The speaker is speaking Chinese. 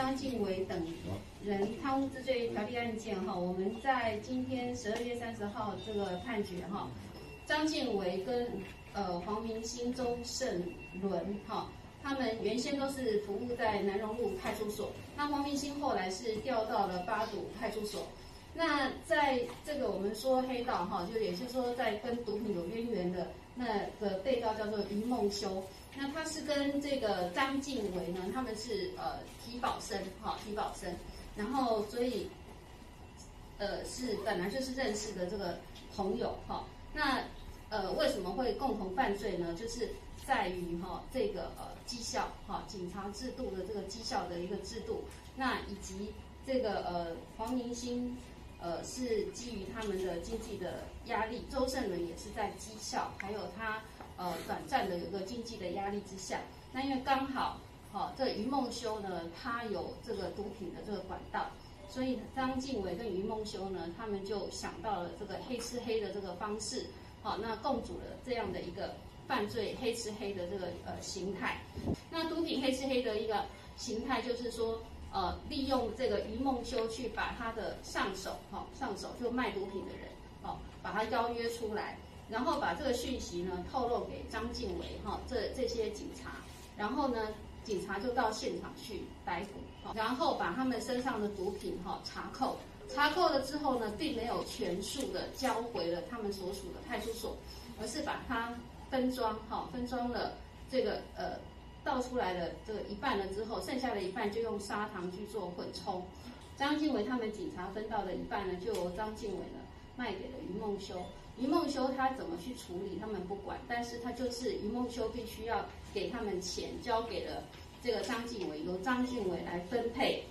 张敬伟等人贪污治罪条例案件哈，我们在今天十二月三十号这个判决哈，张敬伟跟呃黄明兴、周胜伦哈，他们原先都是服务在南荣路派出所，那黄明兴后来是调到了八堵派出所。那在这个我们说黑道哈，就也就是说在跟毒品有渊源的那个被告叫做于梦修，那他是跟这个张敬伟呢，他们是呃提保生哈提保生，然后所以呃是本来就是认识的这个朋友哈，那呃为什么会共同犯罪呢？就是在于哈这个呃绩效哈警察制度的这个绩效的一个制度，那以及这个呃黄明星。呃，是基于他们的经济的压力，周胜伦也是在绩效，还有他呃短暂的有个经济的压力之下，那因为刚好，好这于梦修呢，他有这个毒品的这个管道，所以张敬伟跟于梦修呢，他们就想到了这个黑吃黑的这个方式，好，那共组了这样的一个犯罪黑吃黑的这个呃形态，那毒品黑吃黑的一个形态就是说。呃，利用这个于梦修去把他的上手，哈，上手就卖毒品的人，哦，把他邀约出来，然后把这个讯息呢透露给张敬伟，哈，这这些警察，然后呢，警察就到现场去逮捕，然后把他们身上的毒品，哈，查扣，查扣了之后呢，并没有全数的交回了他们所属的派出所，而是把它分装，哈，分装了这个呃。倒出来的这个一半了之后，剩下的一半就用砂糖去做混充。张敬伟他们警察分到的一半呢，就由张敬伟呢卖给了余梦修。余梦修他怎么去处理，他们不管，但是他就是余梦修必须要给他们钱，交给了这个张敬伟，由张敬伟来分配。